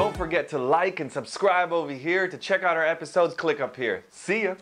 Don't forget to like and subscribe over here. To check out our episodes, click up here. See ya.